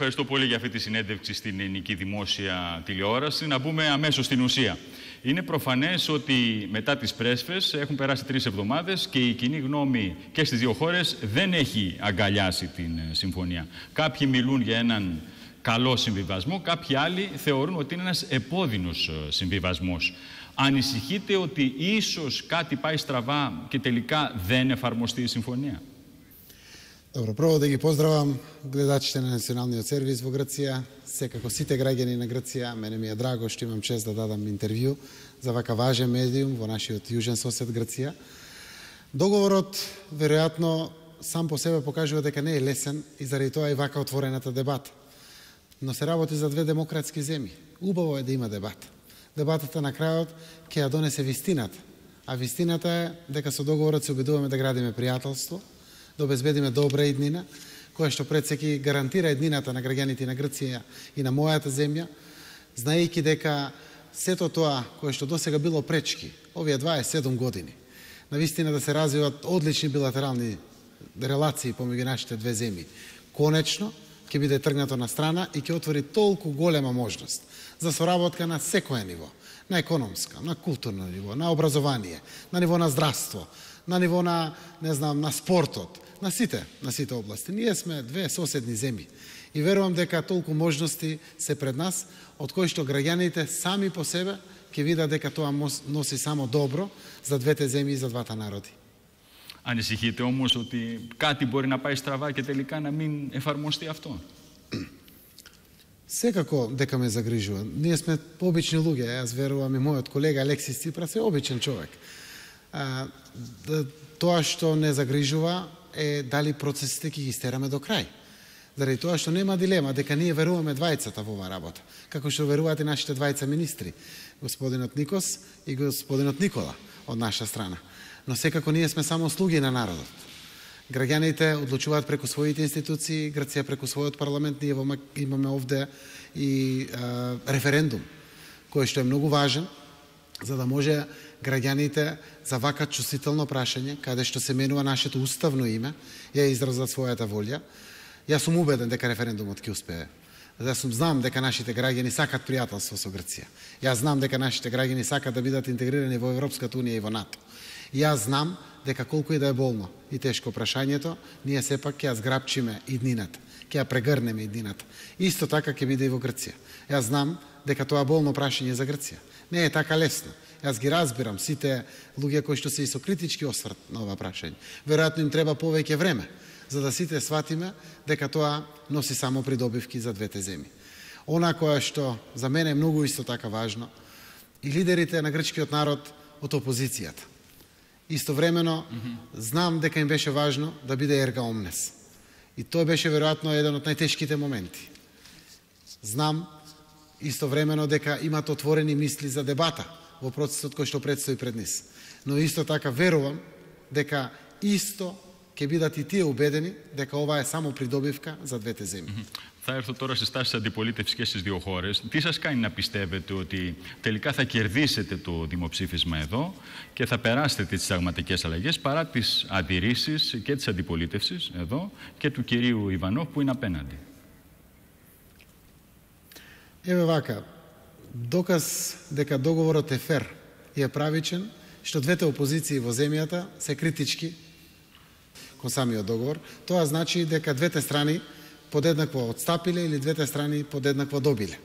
Ευχαριστώ πολύ για αυτή τη συνέντευξη στην ελληνική δημόσια τηλεόραση. Να μπούμε αμέσως στην ουσία. Είναι προφανές ότι μετά τις πρέσφες έχουν περάσει τρεις εβδομάδες και η κοινή γνώμη και στις δύο χώρες δεν έχει αγκαλιάσει την συμφωνία. Κάποιοι μιλούν για έναν καλό συμβιβασμό, κάποιοι άλλοι θεωρούν ότι είναι ένας επώδυνος συμβιβασμός. Ανησυχείτε ότι ίσως κάτι πάει στραβά και τελικά δεν εφαρμοστεί η συμφωνία; Добро, прво да ги поздравам гледачите на Националниот сервис во Грција, секако сите граѓани на Грција, мене ми е драго што имам чест да дадам интервју за вака важен медиум во нашиот јужен сосед Грција. Договорот, веројатно, сам по себе покажува дека не е лесен и заради тоа и вака отворената дебата. Но се работи за две демократски земји. Убаво е да има дебата. Дебатата на крајот ќе ја донесе вистината. А вистината е дека со договорот се обидуваме да градиме пријателство, да обезбедиме добра иднина, која што пред секи гарантира еднината на граѓаните на Грција и на мојата земја, знаејќи дека сето тоа кое што досега било пречки, овие 27 години, на вистина да се развиват одлични билатерални релации помеѓу нашите две земји, конечно ќе биде тргнато на страна и ќе отвори толку голема можност за соработка на секое ниво, на економска, на културно ниво, на образование, на ниво на здравство, на ниво на, не знам, на спортот, на сите, на сите области. Ние сме две соседни земји и верувам дека толку можности се пред нас, од кои што граѓаните сами по себе ќе видат дека тоа носи само добро за двете земји и за двата народи. Ανησυχείτε όμως ότι κάτι μπορεί να πάει στραβά και τελικά να μην εφαρμοστεί αυτό. Секако дека ме загрижува. Ние сме обични луѓе, јас верувам и мојот колега Алексис Ципрас е обичен човек. А, да, тоа што не загрижува е дали процесите ќе ги стераме до крај. Заради тоа што нема дилема дека ние веруваме двајцата во оваа работа, како што веруваат и нашите двајца министри, господинот Никос и господинот Никола од наша страна. Но секако ние сме само слуги на народот. Граѓаните одлучуваат преку своите институции, Грција преку својот парламент, ние имаме овде и е, референдум, кој што е многу важен, за да може граѓаните за вака чувствително прашање, каде што се менува нашето уставно име, ја изразат својата волја. Јас сум убеден дека референдумот ќе успее. Јас сум знам дека нашите граѓани сакат пријателство со Грција. Јас знам дека нашите граѓани сакат да бидат интегрирани во Европската унија и во НАТО. Јас знам дека колку и да е болно и тешко прашањето, ние сепак ќе ја зграбчиме иднината, ќе ја прегрнеме иднината. Исто така ќе биде и во Грција. Јас знам дека тоа болно прашање за Грција. Не е така лесно. Јас ги разбирам сите луѓе кои што се и со критички осврт на ова прашање. Веројатно им треба повеќе време, за да сите сватиме дека тоа носи само придобивки за двете земји. Она која што за мене е многу исто така важно, и лидерите на грчкиот народ од опозицијата. Истовремено, mm -hmm. знам дека им беше важно да биде ерга омнес. И тој беше веројатно еден од најтешките моменти. Знам истовремено дека имат отворени мисли за дебата во процесот кој што предстои пред нис. Но исто така верувам дека исто ќе бидат и тие убедени дека ова е само придобивка за двете земји. Θα έρθω τώρα στι τάσει αντιπολίτευση και στι δύο χώρε. Τι σα κάνει να πιστεύετε ότι τελικά θα κερδίσετε το δημοψήφισμα εδώ και θα περάσετε τι συνταγματικέ αλλαγέ παρά τι αντιρρήσει και τη αντιπολίτευση εδώ και του κυρίου Ιβανόφ που είναι απέναντι. Еве вака, доказ дека договорот е фер и е правичен, што двете опозиции во земјата се критички кон самиот договор, тоа значи дека двете страни подеднакво отстапиле или двете страни подеднакво добиле.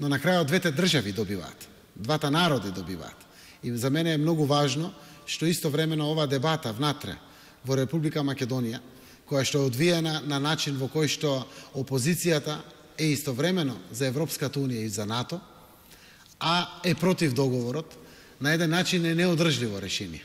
Но на крајот двете држави добиваат, двата народи добиваат. И за мене е многу важно што исто времено ова дебата внатре во Република Македонија, која што е одвиена на начин во кој што опозицијата е истовремено за Европската Унија и за НАТО, а е против договорот, на еден начин е неодржливо решение.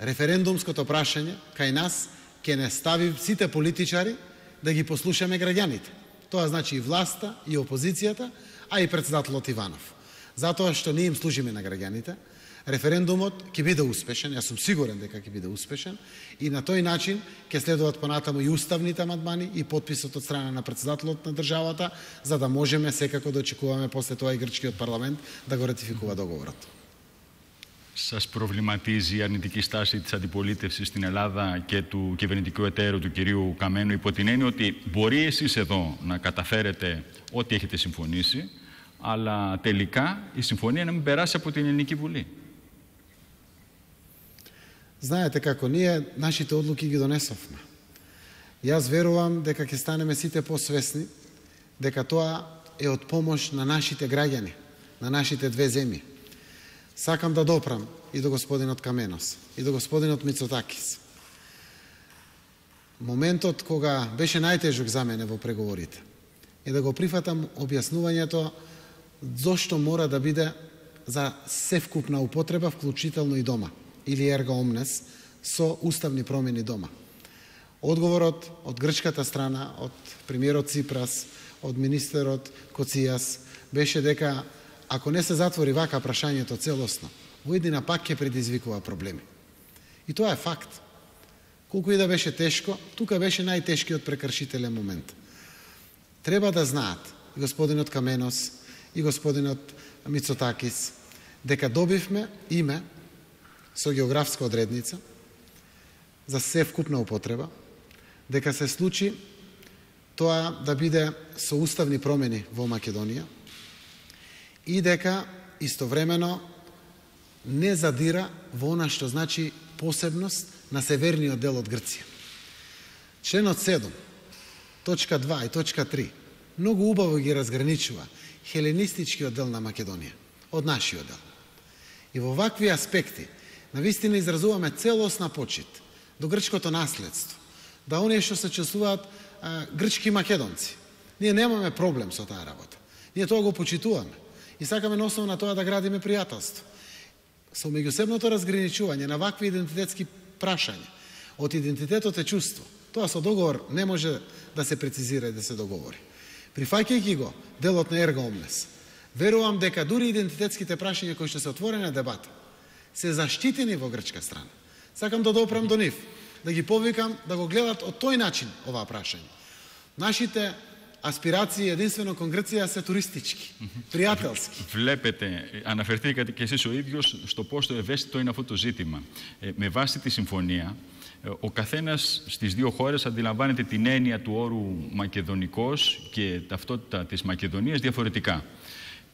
Референдумското прашање кај нас ќе не стави сите политичари да ги послушаме граѓаните. Тоа значи и власта, и опозицијата, а и председателот Иванов. Затоа што ние им служиме на граѓаните, референдумот ќе биде успешен, јас сум сигурен дека ќе биде успешен и на тој начин ќе следуваат понатаму и уставните амандмани и подписот од страна на председателот на државата, за да можеме секако да очекуваме после тоа и грчкиот парламент да го ратификува договорот. Σας προβληματίζει η αρνητική στάση της αντιπολίτευσης στην Ελλάδα και του κυβερνητικού εταίρου του κυρίου Καμένου υπό την έννοια ότι μπορεί εσείς εδώ να καταφέρετε ό,τι έχετε συμφωνήσει, αλλά τελικά η συμφωνία να μην περάσει από την Ελληνική Βουλή. Знаете како ние нашите одлуки ги донесовме. Јас верувам дека ќе станеме сите посвесни дека тоа е од помош на нашите граѓани, на нашите две земји. Сакам да допрам и до господинот Каменос, и до господинот Мицотакис. Моментот кога беше најтежок за мене во преговорите е да го прифатам објаснувањето зошто мора да биде за севкупна употреба, вклучително и дома, или ерга омнес, со уставни промени дома. Одговорот од грчката страна, од премиерот Ципрас, од министерот Коцијас, беше дека ако не се затвори вака прашањето целосно, воедина пак ќе предизвикува проблеми. И тоа е факт. Колку и да беше тешко, тука беше најтешкиот прекршителен момент. Треба да знаат и господинот Каменос и господинот Мицотакис дека добивме име со географска одредница за се вкупна употреба, дека се случи тоа да биде со уставни промени во Македонија, и дека истовремено не задира во она што значи посебност на северниот дел од Грција. Членот 7, точка 2 и точка 3 многу убаво ги разграничува хеленистичкиот дел на Македонија од нашиот дел. И во вакви аспекти, на вистина изразуваме целосна почит до грчкото наследство, да оние што се чувствуваат грчки македонци. Ние немаме проблем со таа работа. Ние тоа го почитуваме и сакаме на основа на тоа да градиме пријателство. Со меѓусебното разграничување на вакви идентитетски прашања, од идентитетот е чувство. Тоа со договор не може да се прецизира и да се договори. Прифаќајќи го делот на Ерго Омнес, верувам дека дури идентитетските прашања кои што се отворени на дебата, се заштитени во грчка страна. Сакам да допрам до нив, да ги повикам да го гледат од тој начин оваа прашање. Нашите aspiracije единствено кон Грција се туристички, пријателски. Βλέπετε, αναφερθήκατε και εσείς ο ίδιος στο πόσο ευαίσθητο είναι αυτό το ζήτημα. Ε, με βάση τη συμφωνία, ο καθένας στις δύο χώρες αντιλαμβάνεται την έννοια του όρου μακεδονικός και ταυτότητα της Μακεδονίας διαφορετικά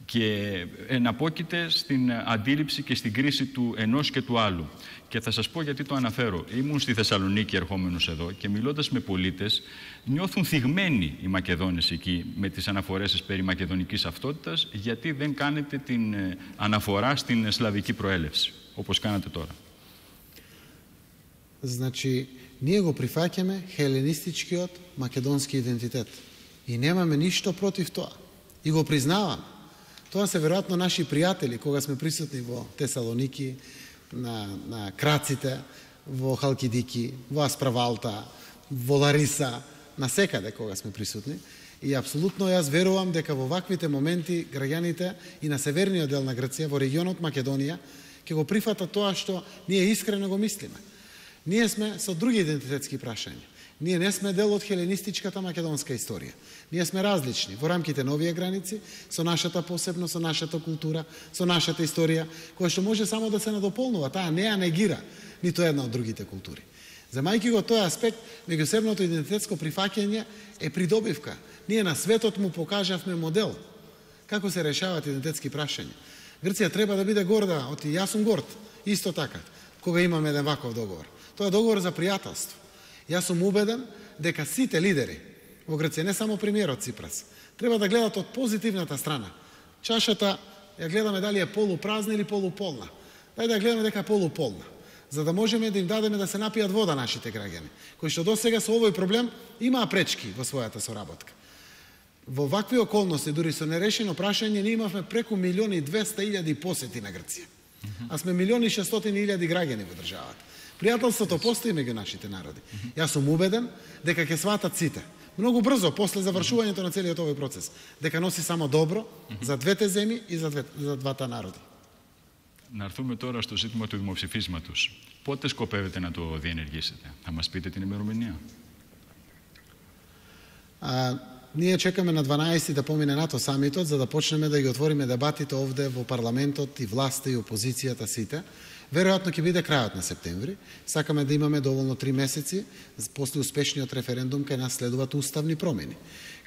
και εναπόκειται στην αντίληψη και στην κρίση του ενός και του άλλου. Και θα σας πω γιατί το αναφέρω. Ήμουν στη Θεσσαλονίκη ερχόμενος εδώ και μιλώντας με πολίτες νιώθουν θυγμένοι οι Μακεδόνες εκεί με τις αναφορές σας περί μακεδονικής αυτότητας γιατί δεν κάνετε την αναφορά στην σλαβική προέλευση όπως κάνατε τώρα. Значи, ние го прифаќаме хеленистичкиот македонски идентитет. И немаме ништо против тоа. И го признаваме. Тоа се веројатно наши пријатели кога сме присутни во Тесалоники, на, на Краците, во Халкидики, во Асправалта, во Лариса, на секаде кога сме присутни. И апсолутно јас верувам дека во ваквите моменти граѓаните и на северниот дел на Грција, во регионот Македонија, ќе го прифата тоа што ние искрено го мислиме. Ние сме со други идентитетски прашања. Ние не сме дел од хеленистичката македонска историја. Ние сме различни во рамките на овие граници, со нашата посебност, со нашата култура, со нашата историја, која што може само да се надополнува, таа не ја негира ниту една од другите култури. Земајќи го тој аспект, меѓусебното идентитетско прифаќање е придобивка. Ние на светот му покажавме модел како се решаваат идентитетски прашања. Грција треба да биде горда, оти јас сум горд, исто така, кога имаме еден ваков договор. Тоа е договор за пријателство. Јас сум убеден дека сите лидери во Грција, не само премиерот Ципрас, треба да гледат од позитивната страна. Чашата ја гледаме дали е полупразна или полуполна. Дај да гледаме дека е полуполна за да можеме да им дадеме да се напијат вода нашите граѓани, кои што досега со овој проблем имаа пречки во својата соработка. Во вакви околности, дури со нерешено прашање, ние имавме преку милиони и 200 илјади посети на Грција. А сме милиони и 600 илјади граѓани во државата. Пријателството постои меѓу нашите народи. Јас сум убеден дека ќе сватат сите. Многу брзо после завршувањето на целиот овој процес, дека носи само добро за двете земји и за, две, за двата народи. Να έρθουμε τώρα στο ζήτημα του δημοψηφίσματος. Πότε σκοπεύετε να το διενεργήσετε. Θα μας πείτε την ημερομηνία. А, ние чекаме на 12 да помине НАТО самитот за да почнеме да ги отвориме дебатите овде во парламентот и власта и опозицијата сите Веројатно ќе биде крајот на септември. Сакаме да имаме доволно три месеци после успешниот референдум кај нас следуваат уставни промени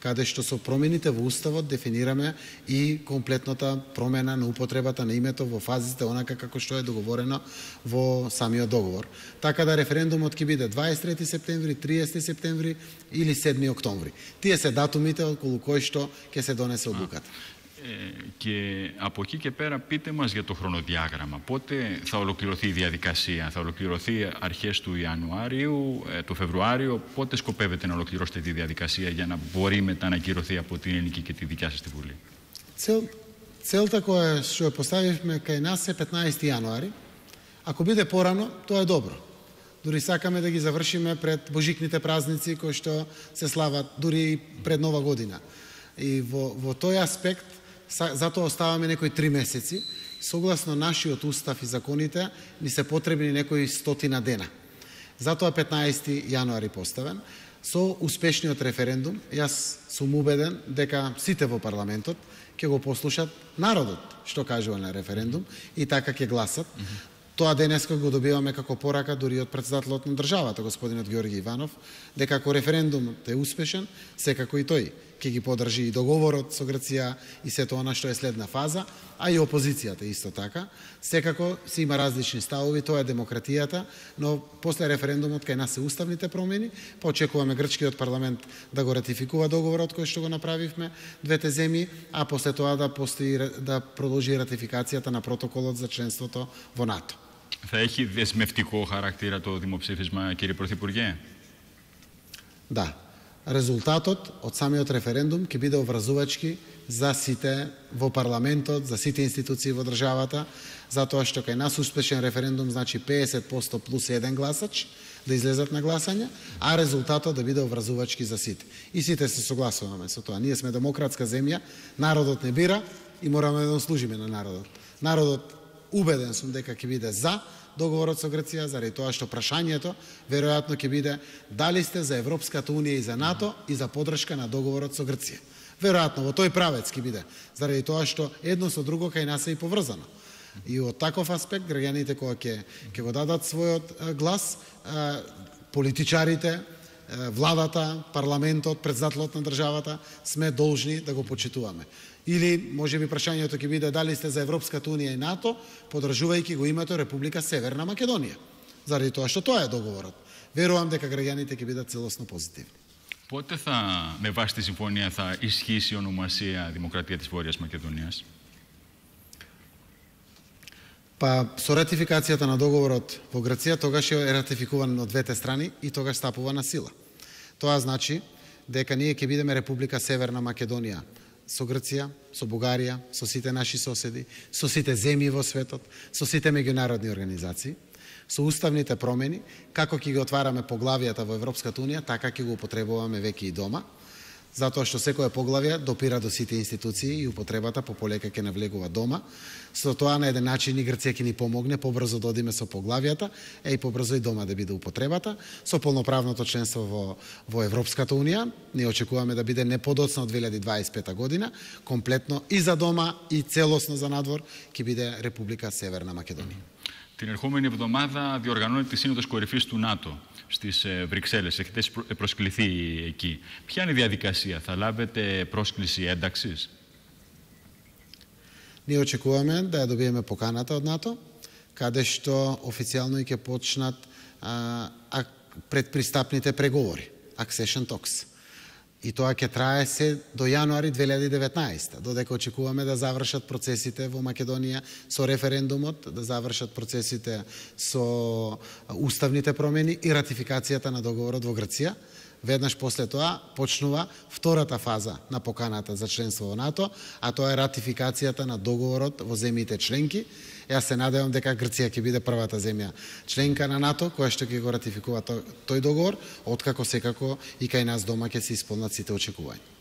каде што со промените во Уставот дефинираме и комплетната промена на употребата на името во фазите онака како што е договорено во самиот договор. Така да референдумот ќе биде 23 септември, 30 септември или 7 октомври. Тие се датумите околу кои што ќе се донесе одлуката. Ε, και από εκεί και πέρα πείτε μας για το χρονοδιάγραμμα. Πότε θα ολοκληρωθεί η διαδικασία, θα ολοκληρωθεί αρχές του Ιανουάριου, ε, το Φεβρουάριο, πότε σκοπεύετε να ολοκληρώσετε τη διαδικασία για να μπορεί μετά να ακυρωθεί από την Ελληνική και τη δικιά σας τη Βουλή. Цел, целта која што ја поставивме кај нас е 15 јануари. Ако биде порано, тоа е добро. Дури сакаме да ги завршиме пред божикните празници кои што се слават дури и пред нова година. И во, во тој аспект затоа оставаме некои три месеци. Согласно нашиот устав и законите, ни се потребни некои стотина дена. Затоа 15 јануари поставен. Со успешниот референдум, јас сум убеден дека сите во парламентот ќе го послушат народот што кажува на референдум и така ќе гласат. Mm -hmm. Тоа денеска го добиваме како порака дури од председателот на државата, господинот Георги Иванов, дека ако референдумот е успешен, секако и тој ќе ги подржи и договорот со Грција и сето она што е следна фаза, а и опозицијата исто така. Секако се има различни ставови, тоа е демократијата, но после референдумот кај нас се уставните промени, почекуваме грчкиот парламент да го ратификува договорот кој што го направивме двете земји, а после тоа да постои да продолжи ратификацијата на протоколот за членството во НАТО. Θα έχει δεσμευτικό χαρακτήρα το δημοψήφισμα, κύριε Πρωθυπουργέ. Да. Резултатот од самиот референдум ќе биде образувачки за сите во парламентот, за сите институции во државата, затоа што кај нас успешен референдум значи 50% плюс еден гласач да излезат на гласање, а резултатот да биде образувачки за сите. И сите се согласуваме со тоа. Ние сме демократска земја, народот не бира и мораме да служиме на народот. Народот убеден сум дека ќе биде за договорот со Грција, заради тоа што прашањето веројатно ќе биде дали сте за Европската Унија и за НАТО и за подршка на договорот со Грција. Веројатно во тој правец ќе биде, заради тоа што едно со друго кај нас е и поврзано. И од таков аспект граѓаните кои ќе ќе го дадат својот глас, политичарите, владата, парламентот, председателот на државата сме должни да го почитуваме. Или, може би, прашањето ќе биде дали сте за Европската Унија и НАТО, подржувајќи го името Република Северна Македонија. Заради тоа што тоа е договорот. Верувам дека граѓаните ќе бидат целосно позитивни. Πότε θα, με βάση τη συμφωνία, θα ισχύσει η ονομασία Δημοκρατία της Βόρειας Μακεδονίας. Па со ратификацијата на договорот во Грција тогаш е ратификуван од двете страни и тогаш стапува на сила. Тоа значи дека ние ќе бидеме Република Северна Македонија со Грција, со Бугарија, со сите наши соседи, со сите земји во светот, со сите меѓународни организации, со уставните промени, како ќе ги отвараме поглавијата во Европската Унија, така ќе го употребуваме веќе и дома, затоа што секое поглавје допира до сите институции и употребата по полека ќе навлегува дома. Со тоа на еден начин и Грција ќе ни помогне побрзо да одиме со поглавијата, е и побрзо и дома да биде употребата. Со полноправното членство во, во Европската Унија, ние очекуваме да биде не подоцна од 2025 година, комплетно и за дома и целосно за надвор, ќе биде Република Северна Македонија. Την ερχόμενη εβδομάδα διοργανώνεται η Σύνοδος Κορυφής του ΝΑΤΟ στις Βρυξέλλες. Έχετε προσκληθεί εκεί. Ποια είναι η διαδικασία, θα λάβετε πρόσκληση ένταξης. Ние очекуваме да ја добиеме поканата од НАТО, каде што официјално и ќе почнат а, а, предпристапните преговори, accession talks. И тоа ќе трае се до јануари 2019, додека очекуваме да завршат процесите во Македонија со референдумот, да завршат процесите со уставните промени и ратификацијата на договорот во Грција. Веднаш после тоа почнува втората фаза на поканата за членство во НАТО, а тоа е ратификацијата на договорот во земјите членки, Јас се надевам дека Грција ќе биде првата земја членка на НАТО која што ќе го ратификува тој, тој договор, откако секако и кај нас дома ќе се исполнат сите очекувања.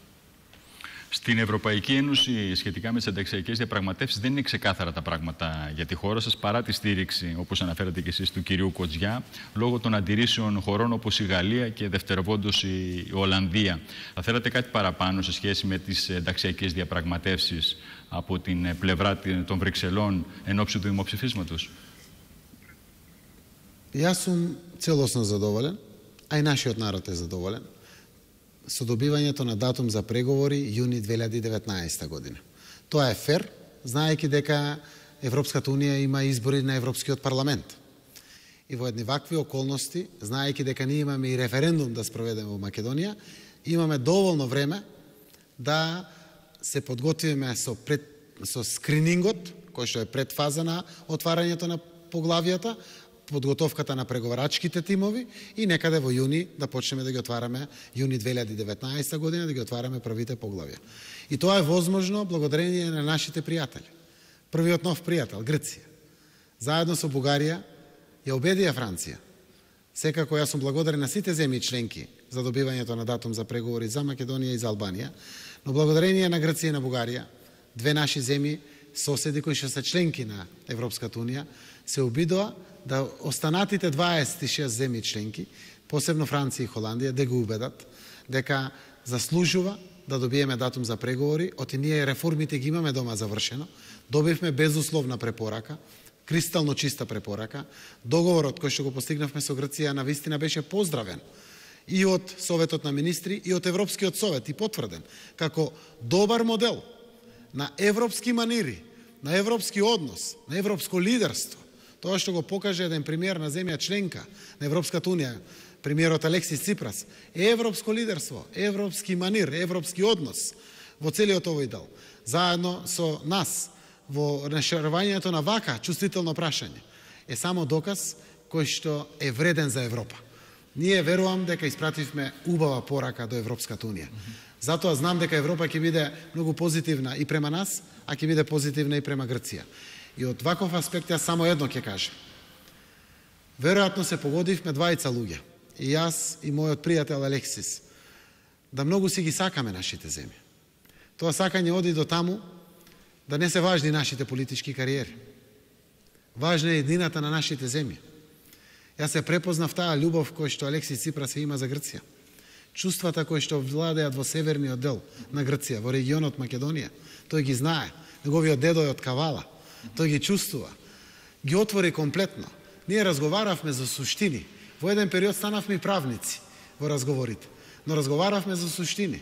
Στην Ευρωπαϊκή Ένωση, σχετικά με τι ενταξιακέ διαπραγματεύσει, δεν είναι ξεκάθαρα τα πράγματα για τη χώρα σα, παρά τη στήριξη, όπω αναφέρατε και εσεί, του κυρίου Κοτζιά, λόγω των αντιρρήσεων χωρών όπω η Γαλλία και δευτεροβόντω η Ολλανδία. Θα θέλατε κάτι παραπάνω σε σχέση με τι ενταξιακέ διαπραγματεύσει από την πλευρά των Βρυξελών εν ώψη του δημοψηφίσματος. Јас сум целосно задоволен, а и нашиот народ е задоволен со добивањето на датум за преговори јуни 2019 година. Тоа е фер, знаејќи дека Европската Унија има избори на Европскиот парламент. И во едни вакви околности, знаејќи дека ние имаме и референдум да спроведеме во Македонија, имаме доволно време да се подготвиме со, пред, со скринингот, кој што е пред фаза на отварањето на поглавијата, подготовката на преговарачките тимови и некаде во јуни да почнеме да ги отвараме, јуни 2019 година, да ги отвараме првите поглавија. И тоа е возможно благодарение на нашите пријатели. Првиот нов пријател, Грција. Заедно со Бугарија ја убедија Франција. Секако јас сум благодарен на сите земји членки за добивањето на датум за преговори за Македонија и за Албанија, но благодарение на Грција и на Бугарија, две наши земји соседи кои што се членки на Европската Унија, се обидоа да останатите 26 земји членки, посебно Франција и Холандија, да го убедат дека заслужува да добиеме датум за преговори, оти ние реформите ги имаме дома завршено, добивме безусловна препорака, кристално чиста препорака, договорот кој што го постигнавме со Грција на вистина беше поздравен и од Советот на министри и од Европскиот совет и потврден како добар модел на европски манири, на европски однос, на европско лидерство, Тоа што го покаже еден премиер на земја членка на Европската Унија, премиерот Алексис Ципрас, е европско лидерство, европски манир, европски однос во целиот овој дел. Заедно со нас во решавањето на вака чувствително прашање е само доказ кој што е вреден за Европа. Ние верувам дека испративме убава порака до Европската Унија. Затоа знам дека Европа ќе биде многу позитивна и према нас, а ќе биде позитивна и према Грција. И од ваков аспект ја само едно ќе кажам. Веројатно се погодивме двајца луѓе, и јас и мојот пријател Алексис, да многу си ги сакаме нашите земји. Тоа сакање оди до таму да не се важни нашите политички кариери. Важна е едината на нашите земји. Јас се препознав таа љубов кој што Алексис Ципра се има за Грција. Чувствата кои што владеат во северниот дел на Грција, во регионот Македонија, тој ги знае. Неговиот дедо е од Кавала – Тој ги чувствува. Ги отвори комплетно. Ние разговаравме за суштини. Во еден период станавме правници во разговорите, но разговаравме за суштини.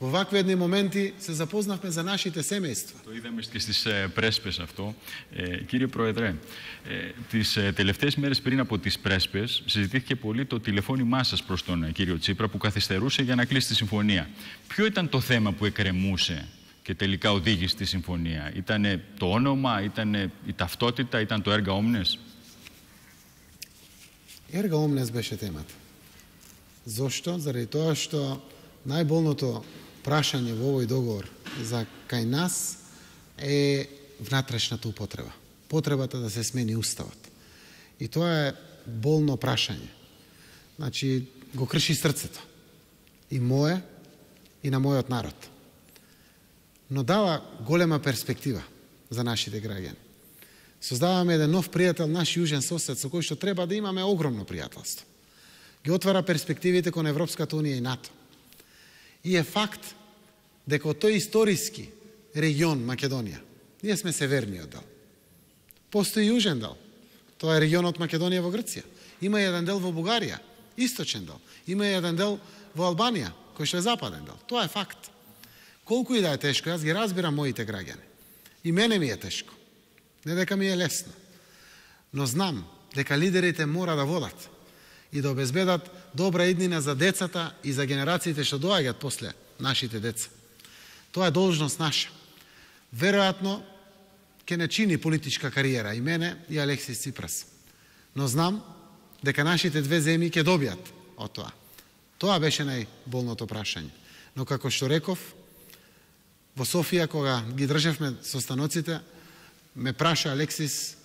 Во вакви едни моменти се запознавме за нашите семејства. Το είδαμε και στις πρέσπες αυτό. Ε, κύριε Πρόεδρε, ε, τις ε, τελευταίες μέρες πριν από τις πρέσπες συζητήθηκε πολύ το τηλεφώνημά σας προς τον κύριο Τσίπρα που καθυστερούσε για να κλείσει τη συμφωνία. Ποιο ήταν το θέμα που εκκρεμούσε και τελικά οδήγησε στη συμφωνία. Ήταν το όνομα, ήταν η ταυτότητα, ήταν το έργα Όμνες. Έργα Όμνες беше темата. Зошто? Заради тоа што најболното прашање во овој договор за кај нас е внатрешната употреба. Потребата да се смени уставот. И тоа е болно прашање. Значи, го крши срцето. И мое, и на мојот народ но дава голема перспектива за нашите граѓани. Создаваме еден нов пријател, наш јужен сосед, со кој што треба да имаме огромно пријателство. Ги отвара перспективите кон Европската Унија и НАТО. И е факт дека од тој историски регион Македонија, ние сме северниот дел. Постои јужен дел. Тоа е регионот Македонија во Грција. Има еден дел во Бугарија, источен дел. Има еден дел во Албанија, кој што е западен дел. Тоа е факт. Колку и да е тешко, јас ги разбирам моите граѓани. И мене ми е тешко. Не дека ми е лесно. Но знам дека лидерите мора да водат и да обезбедат добра иднина за децата и за генерациите што доаѓаат после нашите деца. Тоа е должност наша. Веројатно, ќе не чини политичка кариера и мене и Алексис Ципрас. Но знам дека нашите две земји ќе добијат од тоа. Тоа беше најболното прашање. Но како што реков, Во Софија, кога ги држевме состаноците, ме праша Алексис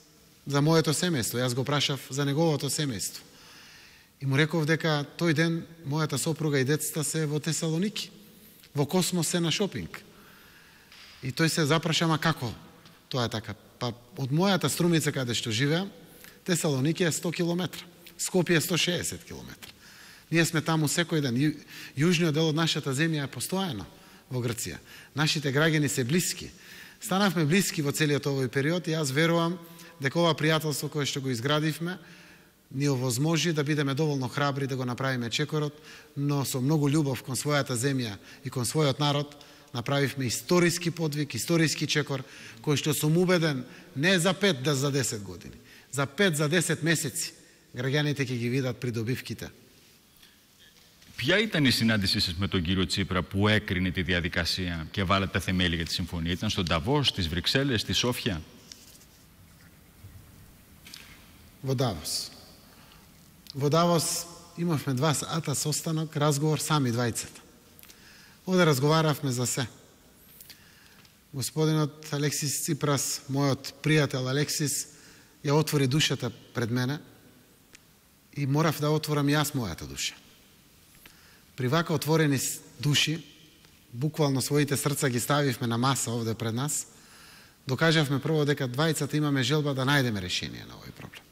за моето семејство. Јас го прашав за неговото семејство. И му реков дека тој ден мојата сопруга и децата се во Тесалоники, во Космос се на шопинг. И тој се запраша, ма како тоа е така? Па од мојата струмица каде што живеам, Тесалоники е 100 километра, Скопје е 160 километра. Ние сме таму секој ден. Јужниот дел од нашата земја е постојано во Грција. Нашите граѓани се блиски. Станавме блиски во целиот овој период и јас верувам дека ова пријателство кое што го изградивме ни овозможи да бидеме доволно храбри да го направиме чекорот, но со многу љубов кон својата земја и кон својот народ направивме историски подвиг, историски чекор, кој што сум убеден не за 5 да за 10 години, за 5 за 10 месеци граѓаните ќе ги видат придобивките. Ποια ήταν η συνάντησή σα με τον κύριο Τσίπρα που έκρινε τη διαδικασία και βάλατε τα θεμέλια για τη συμφωνία. Ήταν στον Ταβό, στι Βρυξέλλε, στη Σόφια. Во Давос. Во Давос имавме два сата состанок, разговор сами двајцата. Оде разговаравме за се. Господинот Алексис Ципрас, мојот пријател Алексис, ја отвори душата пред мене и морав да отворам јас мојата душа. При вака отворени души, буквално своите срца ги ставивме на маса овде пред нас, докажавме прво дека двајцата имаме желба да најдеме решение на овој проблем.